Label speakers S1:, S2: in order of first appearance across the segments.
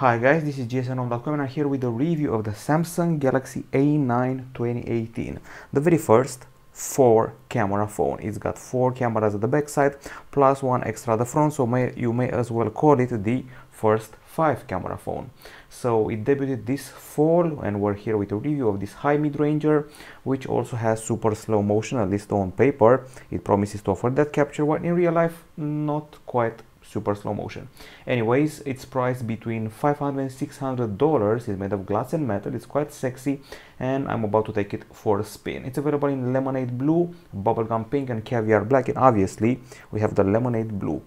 S1: Hi guys, this is GSMDome.com and I'm here with a review of the Samsung Galaxy A9 2018. The very first four camera phone. It's got four cameras at the back side plus one extra at the front so may, you may as well call it the first five camera phone. So it debuted this fall and we're here with a review of this high mid-ranger which also has super slow motion at least on paper. It promises to offer that capture but in real life not quite super slow motion. Anyways it's priced between 500 and 600 dollars it's made of glass and metal it's quite sexy and i'm about to take it for a spin. It's available in lemonade blue bubblegum pink and caviar black and obviously we have the lemonade blue.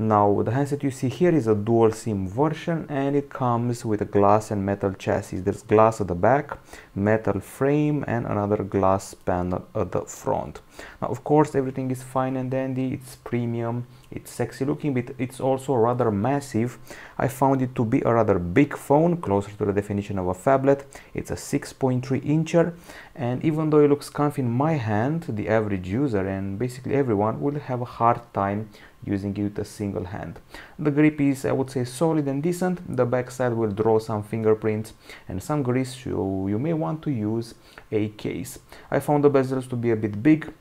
S1: Now the handset you see here is a dual SIM version and it comes with a glass and metal chassis. There's glass at the back, metal frame and another glass panel at the front. Now of course everything is fine and dandy, it's premium, it's sexy looking but it's also rather massive. I found it to be a rather big phone, closer to the definition of a phablet. It's a 6.3 incher and even though it looks comfy in my hand, the average user and basically everyone will have a hard time using it with a single hand. The grip is, I would say, solid and decent. The backside will draw some fingerprints and some grease, so you may want to use a case. I found the bezels to be a bit big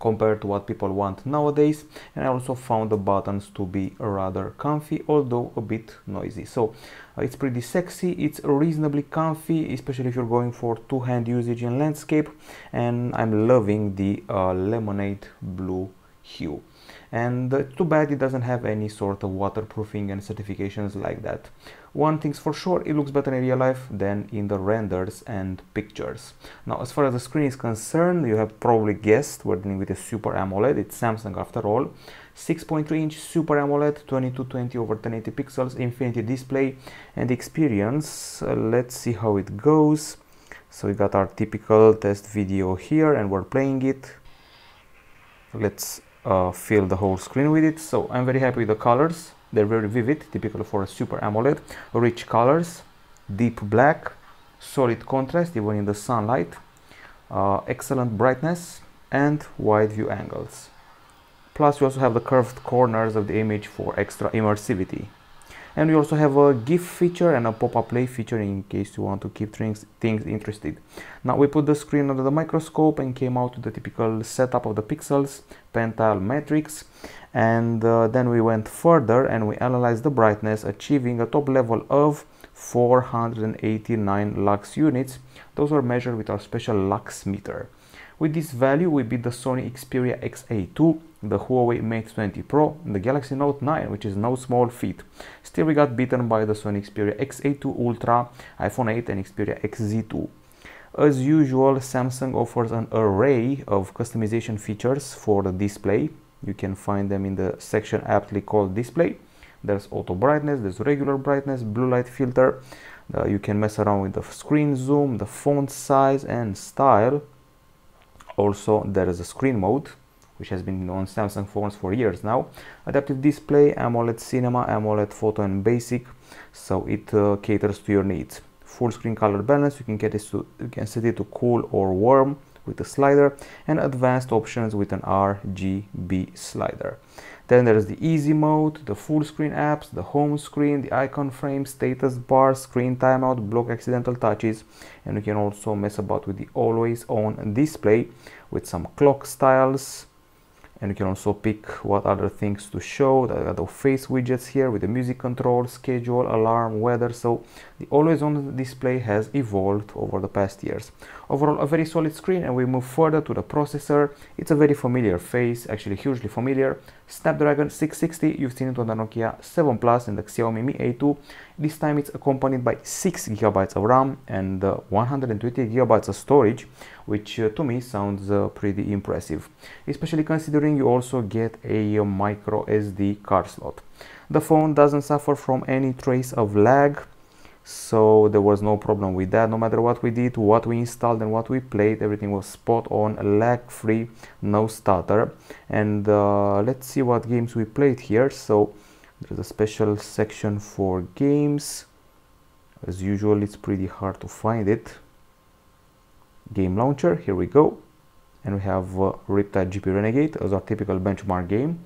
S1: compared to what people want nowadays and I also found the buttons to be rather comfy although a bit noisy. So uh, it's pretty sexy it's reasonably comfy especially if you're going for two-hand usage in landscape and I'm loving the uh, lemonade blue hue. And uh, too bad it doesn't have any sort of waterproofing and certifications like that one thing's for sure it looks better in real life than in the renders and pictures. Now as far as the screen is concerned you have probably guessed we're dealing with a super amoled it's samsung after all. 6.3 inch super amoled 2220 over 1080 pixels infinity display and experience. Uh, let's see how it goes. So we got our typical test video here and we're playing it. Let's uh, fill the whole screen with it. So I'm very happy with the colors they're very vivid typical for a super AMOLED. Rich colors deep black solid contrast even in the sunlight. Uh, excellent brightness and wide view angles. Plus you also have the curved corners of the image for extra immersivity and we also have a GIF feature and a pop-up play feature in case you want to keep things, things interested. Now we put the screen under the microscope and came out to the typical setup of the pixels, pentile matrix and uh, then we went further and we analyzed the brightness achieving a top level of 489 lux units. Those were measured with our special lux meter. With this value, we beat the Sony Xperia XA2, the Huawei Mate 20 Pro, and the Galaxy Note 9, which is no small feat. Still, we got beaten by the Sony Xperia XA2 Ultra, iPhone 8 and Xperia XZ2. As usual, Samsung offers an array of customization features for the display. You can find them in the section aptly called display. There's auto brightness, there's regular brightness, blue light filter. Uh, you can mess around with the screen zoom, the font size and style also there is a screen mode which has been on Samsung phones for years now. Adaptive display AMOLED cinema AMOLED photo and basic so it uh, caters to your needs. Full screen color balance you can get it to you can set it to cool or warm with a slider and advanced options with an RGB slider. Then there's the easy mode, the full screen apps, the home screen, the icon frame, status bar, screen timeout, block accidental touches, and you can also mess about with the always on display with some clock styles, and you can also pick what other things to show the, the face widgets here with the music control schedule alarm weather. So the always on display has evolved over the past years. Overall a very solid screen and we move further to the processor. It's a very familiar face actually hugely familiar. Snapdragon 660 you've seen it on the nokia 7 plus and the xiaomi mi a2 this time it's accompanied by 6 gigabytes of ram and uh, 120 gigabytes of storage which uh, to me sounds uh, pretty impressive especially considering you also get a micro SD card slot. The phone doesn't suffer from any trace of lag so there was no problem with that. No matter what we did what we installed and what we played everything was spot on lag free no stutter. And uh, let's see what games we played here. So there's a special section for games. As usual it's pretty hard to find it. Game launcher here we go. And we have uh, Riptide GP Renegade as our typical benchmark game.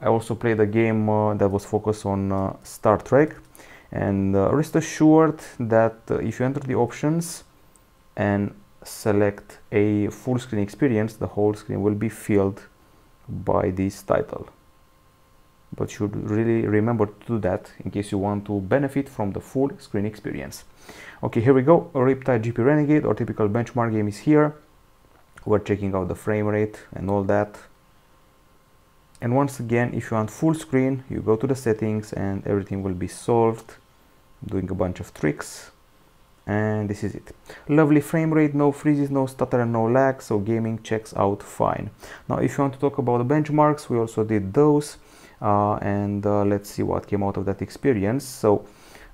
S1: I also played a game uh, that was focused on uh, Star Trek and uh, rest assured that uh, if you enter the options and select a full screen experience the whole screen will be filled by this title. But you should really remember to do that in case you want to benefit from the full screen experience. Okay here we go. Riptide GP Renegade or typical benchmark game is here. We're checking out the frame rate and all that. And once again if you want full screen you go to the settings and everything will be solved doing a bunch of tricks and this is it. Lovely frame rate no freezes no stutter and no lag so gaming checks out fine. Now if you want to talk about the benchmarks we also did those uh, and uh, let's see what came out of that experience. So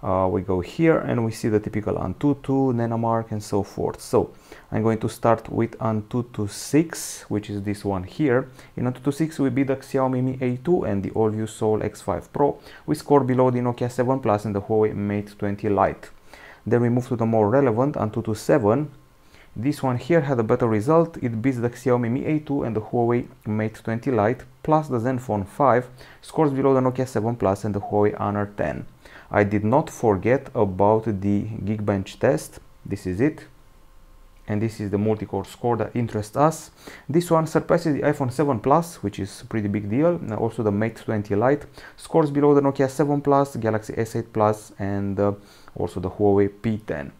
S1: uh, we go here and we see the typical Antutu, Nanomark and so forth. So I'm going to start with Antutu 6, which is this one here. In Antutu 6 we beat the Xiaomi Mi A2 and the AllView Soul X5 Pro. We score below the Nokia 7 Plus and the Huawei Mate 20 Lite. Then we move to the more relevant Antutu 7. This one here had a better result. It beats the Xiaomi Mi A2 and the Huawei Mate 20 Lite plus the Zenfone 5, scores below the Nokia 7 Plus and the Huawei Honor 10. I did not forget about the Geekbench test. This is it. And this is the multi-core score that interests us. This one surpasses the iPhone 7 Plus, which is a pretty big deal. Also the Mate 20 Lite scores below the Nokia 7 Plus, Galaxy S8 Plus, and uh, also the Huawei P10.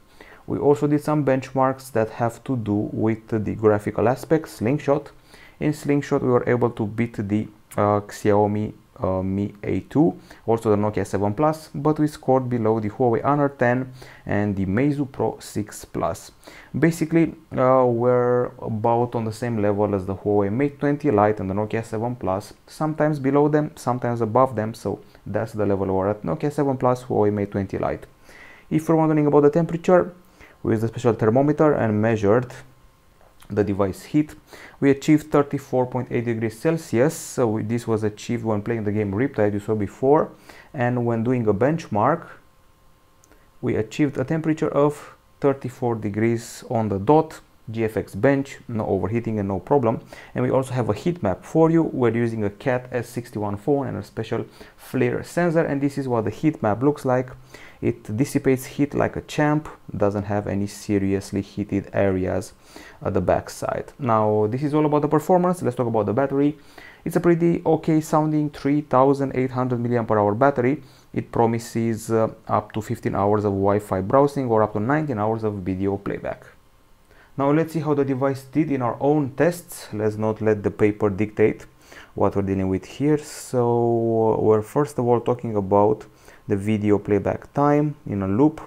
S1: We also did some benchmarks that have to do with the graphical aspects, Slingshot. In Slingshot, we were able to beat the uh, Xiaomi uh, Mi A2, also the Nokia 7 Plus, but we scored below the Huawei Honor 10 and the Meizu Pro 6 Plus. Basically, uh, we're about on the same level as the Huawei Mate 20 Lite and the Nokia 7 Plus, sometimes below them, sometimes above them, so that's the level we're at, Nokia 7 Plus, Huawei Mate 20 Lite. If you're wondering about the temperature, we used a special thermometer and measured the device heat. We achieved 34.8 degrees Celsius, so this was achieved when playing the game Riptide you saw before, and when doing a benchmark, we achieved a temperature of 34 degrees on the dot, GFX bench, no overheating and no problem. And we also have a heat map for you. We're using a CAT S61 phone and a special FLIR sensor, and this is what the heat map looks like. It dissipates heat like a champ, doesn't have any seriously heated areas at the back side. Now this is all about the performance, let's talk about the battery. It's a pretty okay sounding 3800 mAh battery. It promises uh, up to 15 hours of Wi-Fi browsing or up to 19 hours of video playback. Now let's see how the device did in our own tests. Let's not let the paper dictate what we're dealing with here. So we're first of all talking about the video playback time in a loop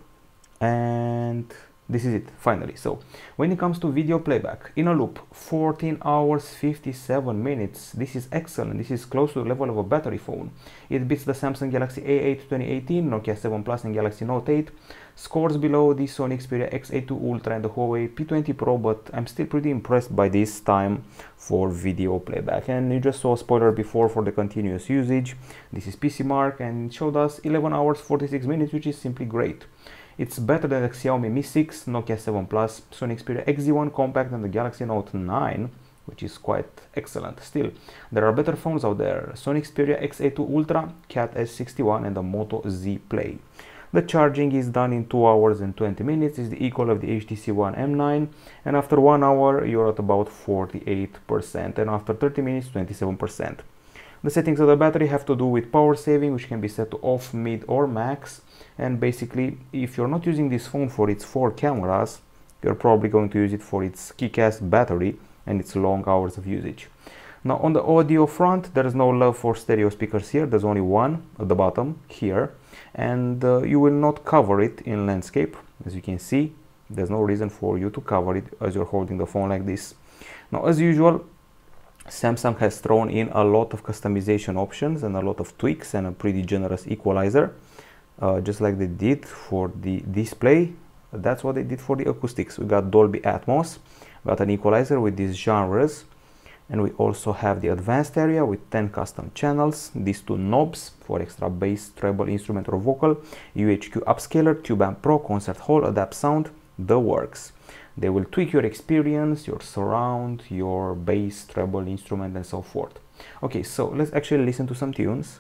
S1: and this is it finally. So when it comes to video playback in a loop 14 hours 57 minutes. This is excellent. This is close to the level of a battery phone. It beats the samsung galaxy a8 2018 nokia 7 plus and galaxy note 8 scores below the sony xperia xa2 ultra and the huawei p20 pro but i'm still pretty impressed by this time for video playback and you just saw a spoiler before for the continuous usage this is PCMark and showed us 11 hours 46 minutes which is simply great it's better than the Xiaomi Mi 6, Nokia 7 Plus, Sony Xperia XZ1 Compact and the Galaxy Note 9, which is quite excellent. Still, there are better phones out there, Sony Xperia XA2 Ultra, Cat S61 and the Moto Z Play. The charging is done in 2 hours and 20 minutes, is the equal of the HTC One M9 and after 1 hour you're at about 48% and after 30 minutes 27%. The settings of the battery have to do with power saving which can be set to off, mid or max and basically if you're not using this phone for its four cameras you're probably going to use it for its kick-ass battery and its long hours of usage. Now on the audio front there is no love for stereo speakers here, there's only one at the bottom here and uh, you will not cover it in landscape. As you can see there's no reason for you to cover it as you're holding the phone like this. Now as usual Samsung has thrown in a lot of customization options and a lot of tweaks and a pretty generous equalizer uh, just like they did for the display. That's what they did for the acoustics. We got Dolby Atmos got an equalizer with these genres and we also have the advanced area with 10 custom channels. These two knobs for extra bass treble instrument or vocal. UHQ upscaler tube amp pro concert hall adapt sound the works. They will tweak your experience your surround your bass treble instrument and so forth. Okay so let's actually listen to some tunes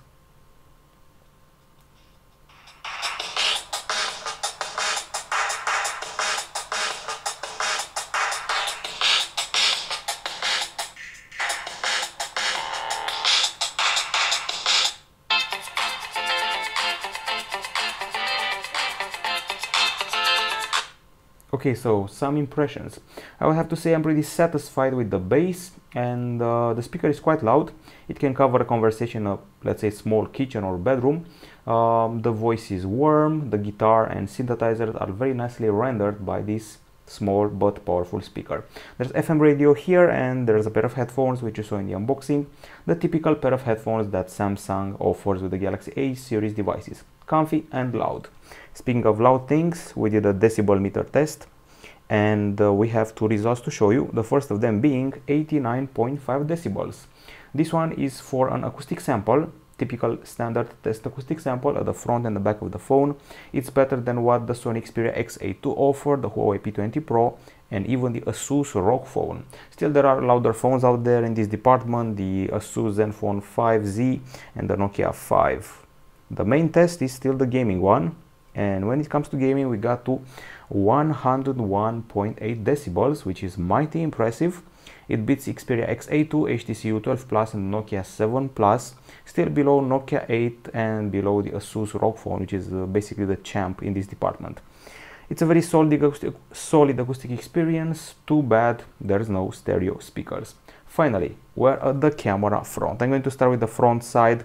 S1: Okay, so some impressions. I would have to say I'm pretty satisfied with the bass and uh, the speaker is quite loud. It can cover a conversation of, let's say, small kitchen or bedroom. Um, the voice is warm, the guitar and synthesizers are very nicely rendered by this small but powerful speaker. There's FM radio here and there's a pair of headphones which you saw in the unboxing. The typical pair of headphones that Samsung offers with the Galaxy A series devices. Comfy and loud. Speaking of loud things, we did a decibel meter test and uh, we have two results to show you. The first of them being 89.5 decibels. This one is for an acoustic sample, typical standard test acoustic sample at the front and the back of the phone. It's better than what the Sony Xperia XA2 offer, the Huawei P20 Pro, and even the Asus ROG phone. Still, there are louder phones out there in this department, the Asus Zenfone 5Z and the Nokia 5. The main test is still the gaming one, and when it comes to gaming we got to 101.8 decibels which is mighty impressive it beats Xperia XA2, HTC U12 Plus and Nokia 7 Plus, still below Nokia 8 and below the Asus ROG phone, which is uh, basically the champ in this department. It's a very solid acoustic, solid acoustic experience, too bad there's no stereo speakers. Finally, we're at the camera front. I'm going to start with the front side,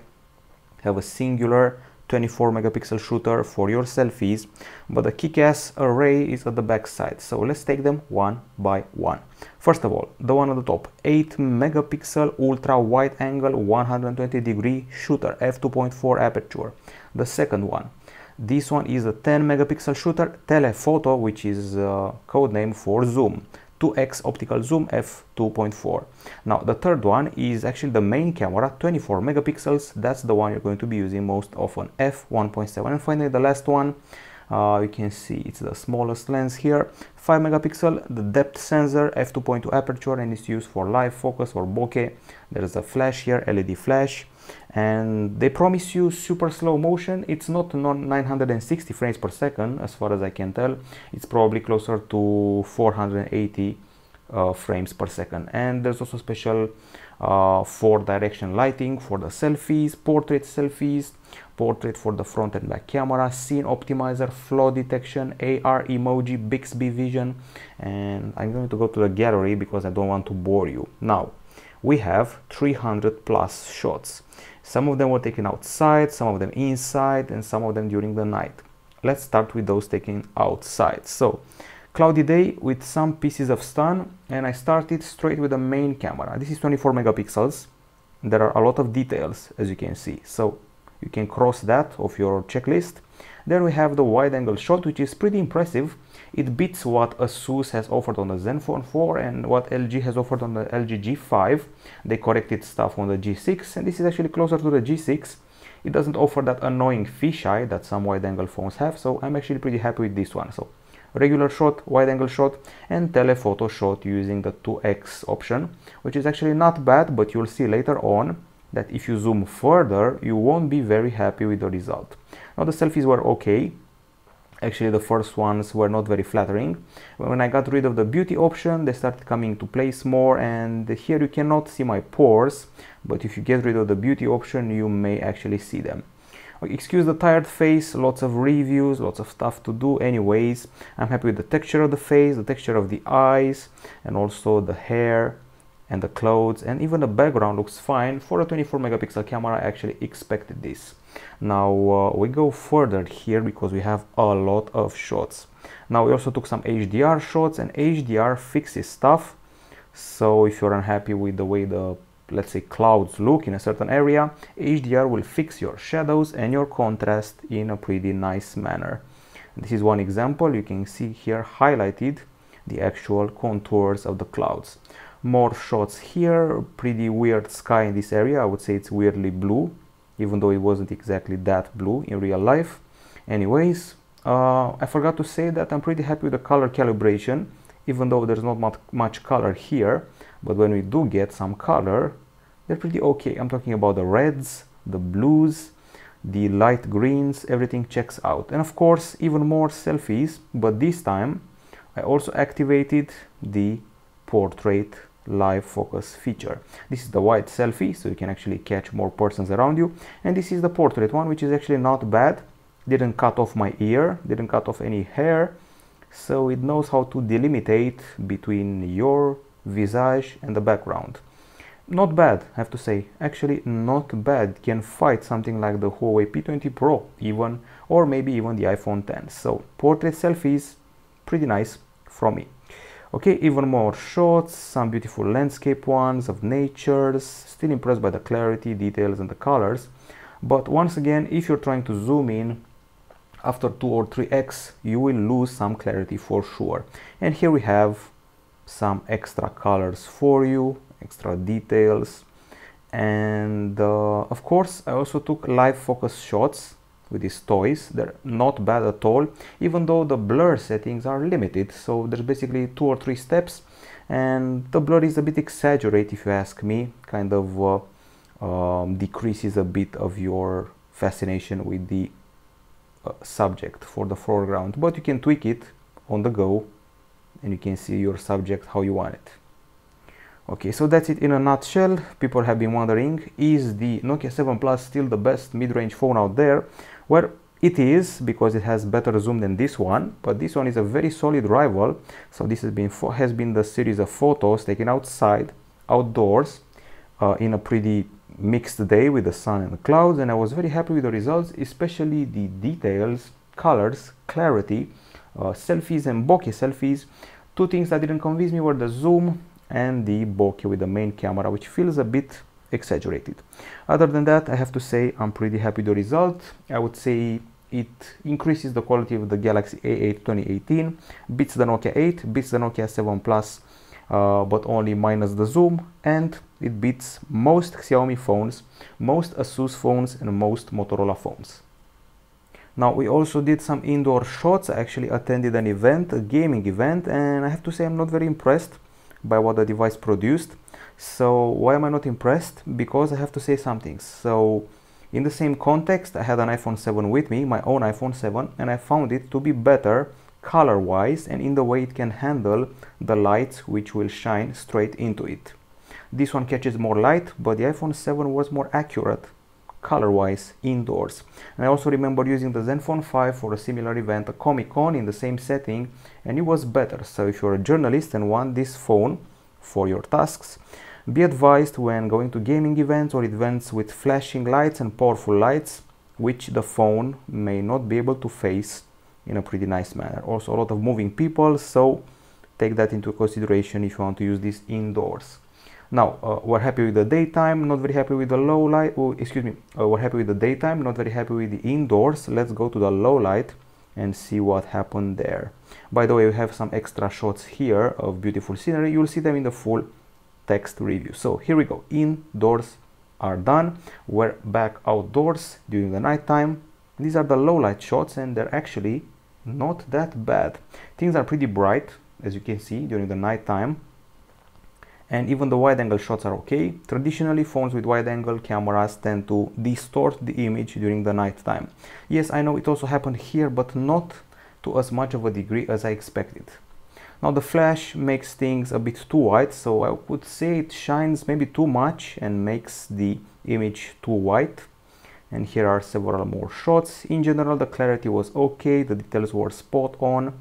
S1: have a singular 24 megapixel shooter for your selfies but the kick-ass array is at the back side. So let's take them one by one. First of all the one on the top 8 megapixel ultra wide angle 120 degree shooter f2.4 aperture. The second one this one is a 10 megapixel shooter telephoto which is uh, code name for zoom 2x optical zoom f2.4 now the third one is actually the main camera 24 megapixels. That's the one you're going to be using most often f1.7 and finally the last one uh, you can see it's the smallest lens here 5 megapixel. The depth sensor f2.2 aperture and it's used for live focus or bokeh. There's a flash here led flash and they promise you super slow motion. It's not 960 frames per second as far as i can tell. It's probably closer to 480 uh, frames per second. And there's also special uh, four direction lighting for the selfies portrait selfies portrait for the front and back camera scene optimizer flaw detection ar emoji bixby vision. And i'm going to go to the gallery because i don't want to bore you. Now we have 300 plus shots some of them were taken outside, some of them inside, and some of them during the night. Let's start with those taken outside. So, cloudy day with some pieces of sun, and I started straight with the main camera. This is 24 megapixels. There are a lot of details, as you can see. So, you can cross that off your checklist. Then we have the wide angle shot, which is pretty impressive it beats what Asus has offered on the Zenfone 4 and what LG has offered on the LG G5. They corrected stuff on the G6 and this is actually closer to the G6. It doesn't offer that annoying fisheye that some wide angle phones have, so I'm actually pretty happy with this one. So regular shot, wide angle shot and telephoto shot using the 2x option, which is actually not bad, but you'll see later on that if you zoom further, you won't be very happy with the result. Now the selfies were okay, actually the first ones were not very flattering. When i got rid of the beauty option they started coming to place more and here you cannot see my pores but if you get rid of the beauty option you may actually see them. Excuse the tired face lots of reviews lots of stuff to do. Anyways i'm happy with the texture of the face the texture of the eyes and also the hair and the clothes and even the background looks fine. For a 24 megapixel camera i actually expected this. Now uh, we go further here because we have a lot of shots. Now we also took some hdr shots and hdr fixes stuff. So if you're unhappy with the way the let's say clouds look in a certain area hdr will fix your shadows and your contrast in a pretty nice manner. This is one example. You can see here highlighted the actual contours of the clouds more shots here pretty weird sky in this area i would say it's weirdly blue even though it wasn't exactly that blue in real life. Anyways, uh, I forgot to say that I'm pretty happy with the color calibration, even though there's not much, much color here, but when we do get some color, they're pretty okay. I'm talking about the reds, the blues, the light greens, everything checks out. And of course, even more selfies, but this time I also activated the portrait live focus feature. This is the wide selfie, so you can actually catch more persons around you. And this is the portrait one, which is actually not bad. Didn't cut off my ear, didn't cut off any hair. so it knows how to delimitate between your visage and the background not bad I have to say actually not bad can fight something like the Huawei P20 Pro even or maybe even the iPhone 10 so portrait selfies pretty nice from me okay even more shots some beautiful landscape ones of natures still impressed by the clarity details and the colors. But once again if you're trying to zoom in after 2 or 3x you will lose some clarity for sure. And here we have some extra colors for you extra details. And uh, of course I also took live focus shots with these toys they're not bad at all even though the blur settings are limited. So there's basically two or three steps and the blur is a bit exaggerated if you ask me kind of uh, um, decreases a bit of your fascination with the uh, subject for the foreground. But you can tweak it on the go and you can see your subject how you want it. Okay so that's it in a nutshell. People have been wondering is the Nokia 7 Plus still the best mid-range phone out there well it is because it has better zoom than this one but this one is a very solid rival. So this has been has been the series of photos taken outside outdoors uh, in a pretty mixed day with the sun and the clouds and I was very happy with the results especially the details colors clarity uh, selfies and bokeh selfies. Two things that didn't convince me were the zoom and the bokeh with the main camera which feels a bit exaggerated other than that I have to say I'm pretty happy with the result I would say it increases the quality of the Galaxy A8 2018 beats the Nokia 8 beats the Nokia 7 Plus uh, but only minus the zoom and it beats most Xiaomi phones, most Asus phones and most Motorola phones. Now we also did some indoor shots, I actually attended an event, a gaming event and I have to say I'm not very impressed by what the device produced. So why am I not impressed? Because I have to say something. So in the same context I had an iPhone 7 with me, my own iPhone 7 and I found it to be better color wise and in the way it can handle the lights which will shine straight into it. This one catches more light but the iPhone 7 was more accurate color wise indoors. And I also remember using the Zenfone 5 for a similar event, a Comic Con in the same setting and it was better. So if you're a journalist and want this phone for your tasks, be advised when going to gaming events or events with flashing lights and powerful lights which the phone may not be able to face in a pretty nice manner. Also a lot of moving people, so take that into consideration if you want to use this indoors. Now, uh, we're happy with the daytime, not very happy with the low light, oh, excuse me, uh, we're happy with the daytime, not very happy with the indoors. Let's go to the low light and see what happened there. By the way, we have some extra shots here of beautiful scenery. You'll see them in the full text review. So here we go, indoors are done. We're back outdoors during the nighttime. These are the low light shots and they're actually not that bad. Things are pretty bright, as you can see, during the night time. And even the wide angle shots are okay. Traditionally, phones with wide angle cameras tend to distort the image during the night time. Yes, I know it also happened here, but not to as much of a degree as I expected. Now the flash makes things a bit too white, so I would say it shines maybe too much and makes the image too white and here are several more shots. In general the clarity was okay the details were spot on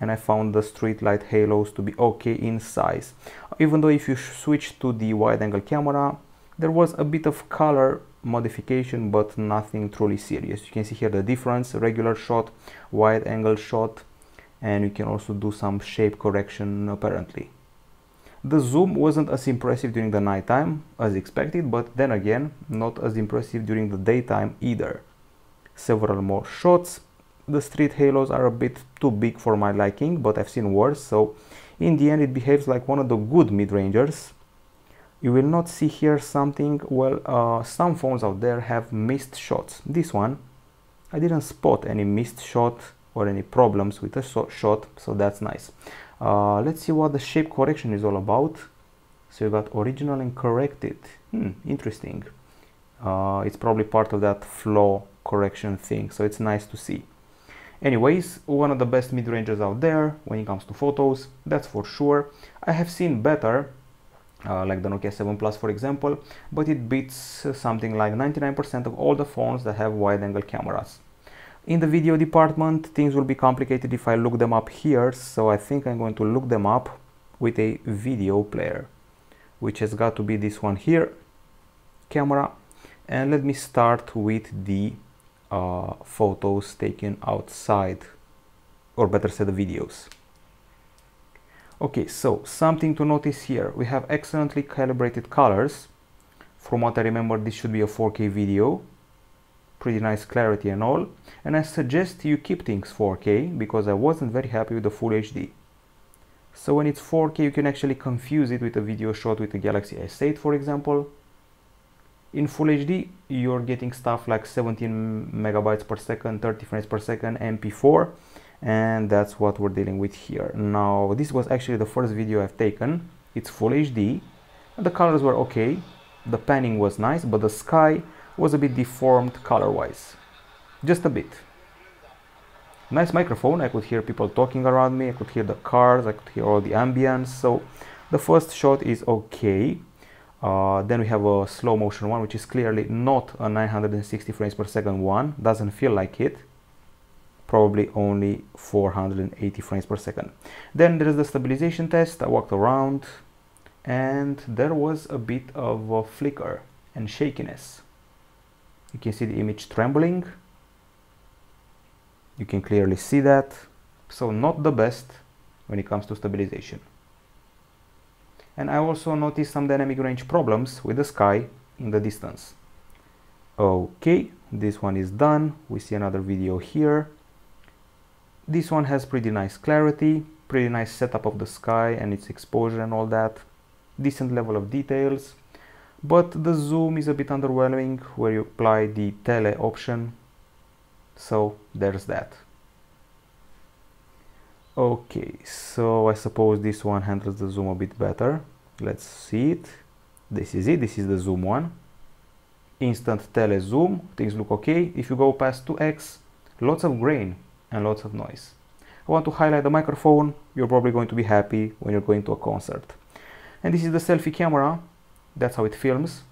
S1: and I found the street light halos to be okay in size. Even though if you switch to the wide angle camera there was a bit of color modification but nothing truly serious. You can see here the difference regular shot wide angle shot and you can also do some shape correction apparently the zoom wasn't as impressive during the nighttime as expected, but then again, not as impressive during the daytime either. Several more shots. The street halos are a bit too big for my liking, but I've seen worse, so in the end it behaves like one of the good mid-rangers. You will not see here something, well, uh, some phones out there have missed shots. This one, I didn't spot any missed shot or any problems with the shot, so that's nice. Uh, let's see what the shape correction is all about. So you got original and corrected. Hmm, interesting. Uh, it's probably part of that flow correction thing, so it's nice to see. Anyways, one of the best mid-rangers out there when it comes to photos, that's for sure. I have seen better, uh, like the Nokia 7 Plus for example, but it beats something like 99% of all the phones that have wide-angle cameras. In the video department, things will be complicated if I look them up here, so I think I'm going to look them up with a video player, which has got to be this one here, camera. And let me start with the uh, photos taken outside, or better said, the videos. Okay, so something to notice here. We have excellently calibrated colors. From what I remember, this should be a 4K video pretty nice clarity and all and I suggest you keep things 4K because I wasn't very happy with the Full HD. So when it's 4K you can actually confuse it with a video shot with a Galaxy S8 for example. In Full HD you're getting stuff like 17 megabytes per second, 30 frames per second, MP4 and that's what we're dealing with here. Now this was actually the first video I've taken. It's Full HD. The colors were okay. The panning was nice but the sky was a bit deformed color-wise. Just a bit. Nice microphone, I could hear people talking around me, I could hear the cars, I could hear all the ambience, so the first shot is okay. Uh, then we have a slow motion one, which is clearly not a 960 frames per second one, doesn't feel like it. Probably only 480 frames per second. Then there is the stabilization test, I walked around and there was a bit of a flicker and shakiness you can see the image trembling. You can clearly see that. So not the best when it comes to stabilization. And I also noticed some dynamic range problems with the sky in the distance. Okay this one is done. We see another video here. This one has pretty nice clarity pretty nice setup of the sky and its exposure and all that. Decent level of details but the zoom is a bit underwhelming where you apply the tele option. So there's that. Okay so I suppose this one handles the zoom a bit better. Let's see it. This is it. This is the zoom one. Instant tele zoom. Things look okay. If you go past 2x lots of grain and lots of noise. I want to highlight the microphone. You're probably going to be happy when you're going to a concert. And this is the selfie camera that's how it films.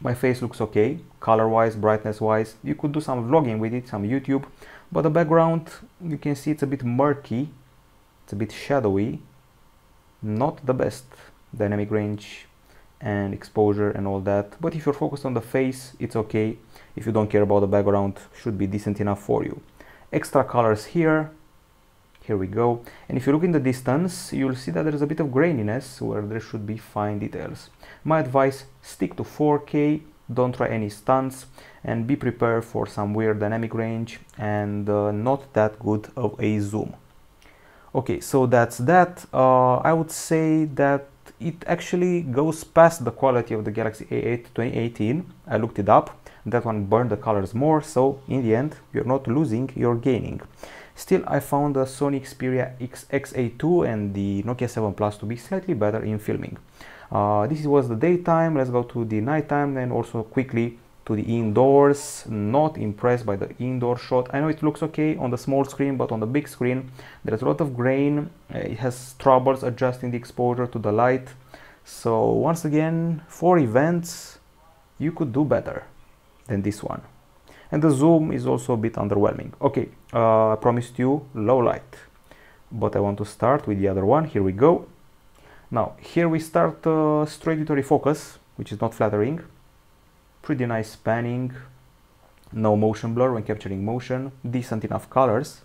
S1: My face looks okay color wise brightness wise you could do some vlogging with it some youtube but the background you can see it's a bit murky it's a bit shadowy. Not the best dynamic range and exposure and all that but if you're focused on the face it's okay. If you don't care about the background should be decent enough for you. Extra colors here here we go. And if you look in the distance you'll see that there's a bit of graininess where there should be fine details. My advice stick to 4k don't try any stunts and be prepared for some weird dynamic range and uh, not that good of a zoom. Okay so that's that. Uh, I would say that it actually goes past the quality of the Galaxy A8 2018 I looked it up. That one burned the colors more so in the end you're not losing you're gaining Still, I found the Sony Xperia X XA2 and the Nokia 7 Plus to be slightly better in filming. Uh, this was the daytime, let's go to the nighttime and also quickly to the indoors. Not impressed by the indoor shot. I know it looks okay on the small screen, but on the big screen there's a lot of grain. Uh, it has troubles adjusting the exposure to the light. So once again, for events, you could do better than this one and the zoom is also a bit underwhelming. Okay uh, I promised you low light but I want to start with the other one. Here we go. Now here we start uh, straight with refocus which is not flattering. Pretty nice panning no motion blur when capturing motion decent enough colors.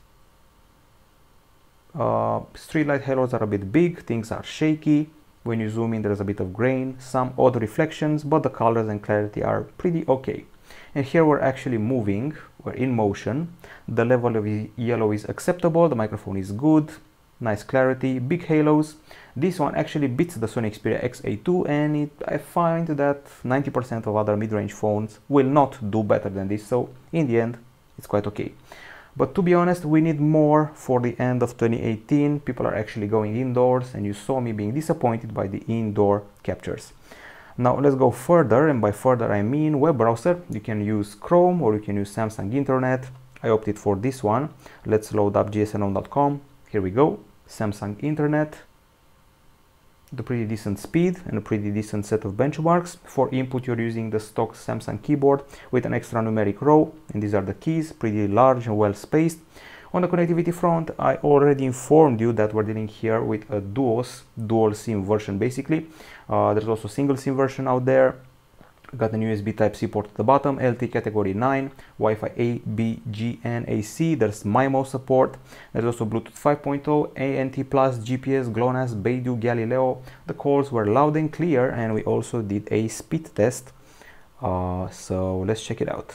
S1: Uh, street light halos are a bit big things are shaky. When you zoom in there's a bit of grain some odd reflections but the colors and clarity are pretty okay and here we're actually moving we're in motion. The level of yellow is acceptable the microphone is good nice clarity big halos. This one actually beats the Sony Xperia XA2 and it, I find that 90% of other mid-range phones will not do better than this so in the end it's quite okay. But to be honest we need more for the end of 2018 people are actually going indoors and you saw me being disappointed by the indoor captures now let's go further and by further I mean web browser. You can use Chrome or you can use Samsung Internet. I opted for this one. Let's load up GSMDome.com. Here we go, Samsung Internet. the pretty decent speed and a pretty decent set of benchmarks. For input you're using the stock Samsung keyboard with an extra numeric row and these are the keys, pretty large and well spaced. On the connectivity front, I already informed you that we're dealing here with a duos, dual SIM version basically. Uh, there's also single SIM version out there got an USB Type-C port at the bottom, LT category 9, Wi-Fi A, B, G, and AC. There's MIMO support. There's also Bluetooth 5.0, ANT+, GPS, GLONASS, Beidou, Galileo. The calls were loud and clear, and we also did a speed test. Uh, so let's check it out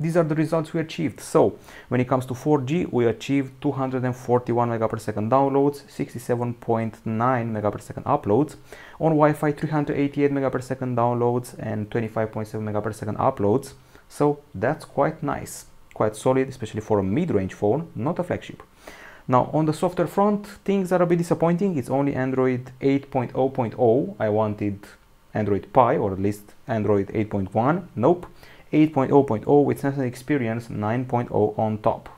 S1: these are the results we achieved. So when it comes to 4G, we achieved 241 megapecond downloads, 67.9 megapecond uploads. On Wi-Fi, 388 megapecond downloads and 25.7 megapecond uploads. So that's quite nice, quite solid, especially for a mid-range phone, not a flagship. Now on the software front, things are a bit disappointing. It's only Android 8.0.0. I wanted Android Pie or at least Android 8.1. Nope. 8.0.0 with Samsung Experience 9.0 on top.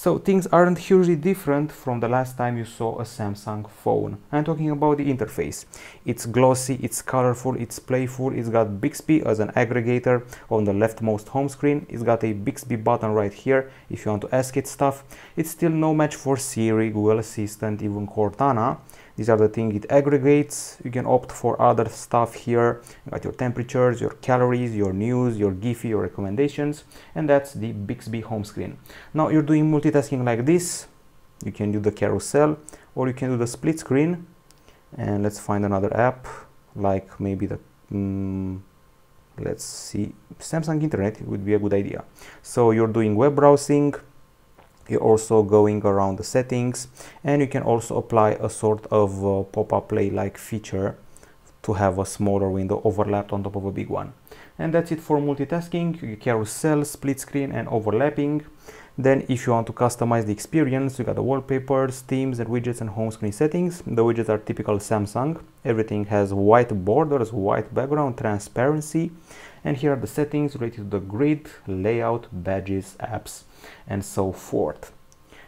S1: So things aren't hugely different from the last time you saw a Samsung phone. I'm talking about the interface. It's glossy, it's colorful, it's playful, it's got Bixby as an aggregator on the leftmost home screen. It's got a Bixby button right here if you want to ask it stuff. It's still no match for Siri, Google Assistant, even Cortana. These are the things it aggregates. You can opt for other stuff here. You got your temperatures, your calories, your news, your Giphy, your recommendations, and that's the Bixby home screen. Now you're doing multitasking like this. You can do the carousel or you can do the split screen. And let's find another app like maybe the um, let's see Samsung internet would be a good idea. So you're doing web browsing, you're also going around the settings and you can also apply a sort of uh, pop-up play like feature to have a smaller window overlapped on top of a big one. And that's it for multitasking. Carousel split screen and overlapping. Then if you want to customize the experience you got the wallpapers themes and widgets and home screen settings. The widgets are typical samsung. Everything has white borders white background transparency. And here are the settings related to the grid layout badges apps and so forth.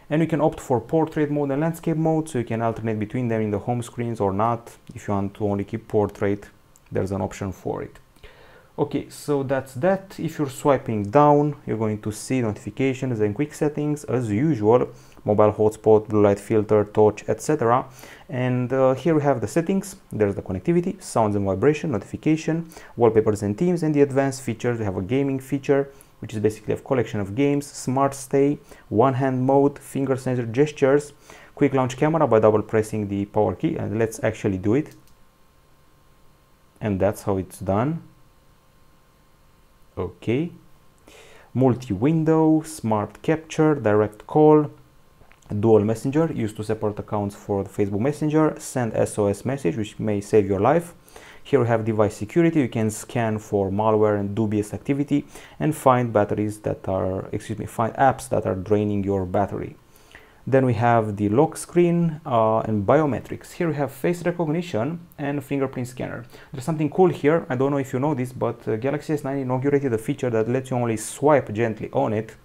S1: And you can opt for portrait mode and landscape mode, so you can alternate between them in the home screens or not. If you want to only keep portrait, there's an option for it. Okay, so that's that. If you're swiping down, you're going to see notifications and quick settings as usual, mobile hotspot, blue light filter, touch, etc. And uh, here we have the settings. There's the connectivity, sounds and vibration, notification, wallpapers and themes, and the advanced features. We have a gaming feature, which is basically a collection of games, smart stay, one hand mode, finger sensor gestures, quick launch camera by double pressing the power key and let's actually do it. And that's how it's done. Okay. Multi-window, smart capture, direct call, dual messenger used to separate accounts for the Facebook Messenger, send SOS message which may save your life, here we have device security. You can scan for malware and dubious activity and find batteries that are, excuse me, find apps that are draining your battery. Then we have the lock screen uh, and biometrics. Here we have face recognition and fingerprint scanner. There's something cool here. I don't know if you know this, but uh, Galaxy S9 inaugurated a feature that lets you only swipe gently on it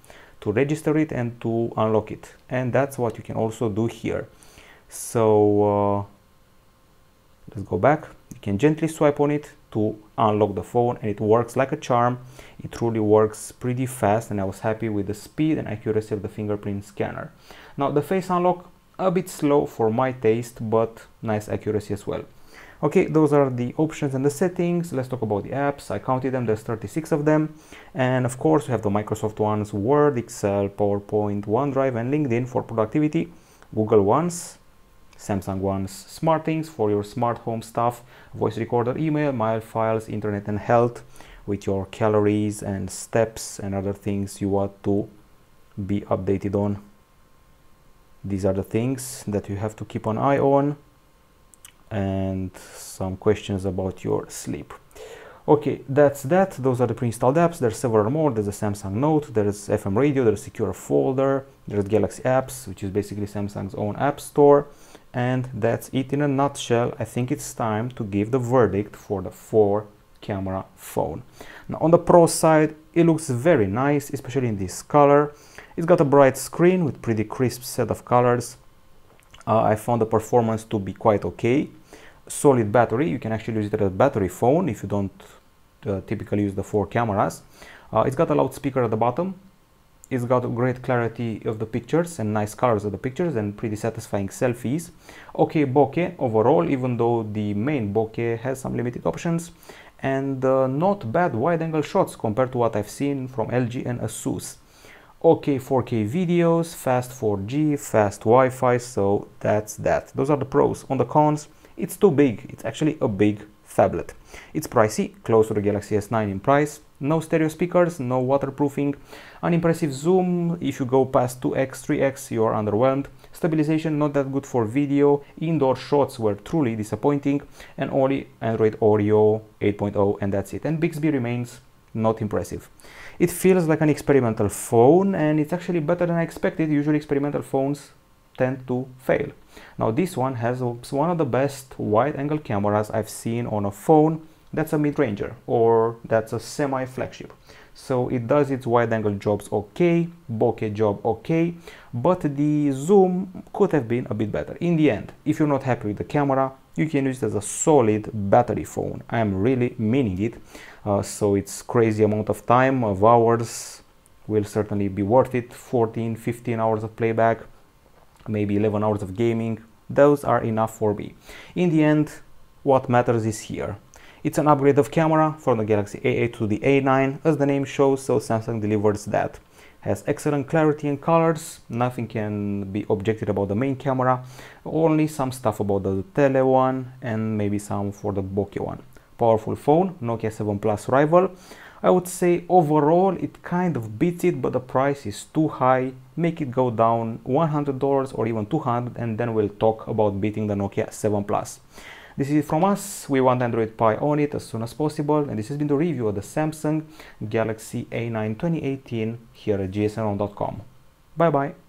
S1: to register it and to unlock it. And that's what you can also do here. So uh, let's go back you can gently swipe on it to unlock the phone and it works like a charm. It truly works pretty fast and i was happy with the speed and accuracy of the fingerprint scanner. Now the face unlock a bit slow for my taste but nice accuracy as well. Okay those are the options and the settings. Let's talk about the apps. I counted them. There's 36 of them. And of course we have the microsoft ones word excel powerpoint onedrive and linkedin for productivity. Google ones Samsung One's smart things for your smart home stuff, voice recorder, email, mail files, internet and health with your calories and steps and other things you want to be updated on. These are the things that you have to keep an eye on and some questions about your sleep. Okay, that's that. Those are the pre-installed apps. There's several more. There's a Samsung Note, there's FM radio, there's Secure Folder, there's Galaxy Apps, which is basically Samsung's own app store and that's it in a nutshell. I think it's time to give the verdict for the four camera phone. Now on the pro side it looks very nice especially in this color. It's got a bright screen with pretty crisp set of colors. Uh, i found the performance to be quite okay. Solid battery. You can actually use it as a battery phone if you don't uh, typically use the four cameras. Uh, it's got a loudspeaker at the bottom it's got great clarity of the pictures and nice colors of the pictures and pretty satisfying selfies. Okay bokeh overall even though the main bokeh has some limited options and uh, not bad wide angle shots compared to what I've seen from LG and Asus. Okay 4k videos fast 4g fast wi-fi so that's that. Those are the pros. On the cons it's too big. It's actually a big phablet it's pricey close to the galaxy s9 in price. No stereo speakers no waterproofing. Unimpressive zoom if you go past 2x 3x you're underwhelmed. Stabilization not that good for video. Indoor shots were truly disappointing. And only android oreo 8.0 and that's it. And bixby remains not impressive. It feels like an experimental phone and it's actually better than I expected. Usually experimental phones tend to fail. Now this one has one of the best wide angle cameras I've seen on a phone that's a mid-ranger or that's a semi-flagship. So it does its wide angle jobs okay, bokeh job okay, but the zoom could have been a bit better. In the end, if you're not happy with the camera, you can use it as a solid battery phone. I am really meaning it. Uh, so it's crazy amount of time of hours will certainly be worth it 14 15 hours of playback maybe 11 hours of gaming those are enough for me. In the end what matters is here. It's an upgrade of camera from the Galaxy A8 to the A9 as the name shows so Samsung delivers that. Has excellent clarity and colors nothing can be objected about the main camera only some stuff about the tele one and maybe some for the bokeh one. Powerful phone, Nokia 7 Plus rival. I would say overall it kind of beats it, but the price is too high. Make it go down $100 or even 200 and then we'll talk about beating the Nokia 7 Plus. This is from us. We want Android Pie on it as soon as possible. And this has been the review of the Samsung Galaxy A9 2018 here at GSMDome.com. Bye bye.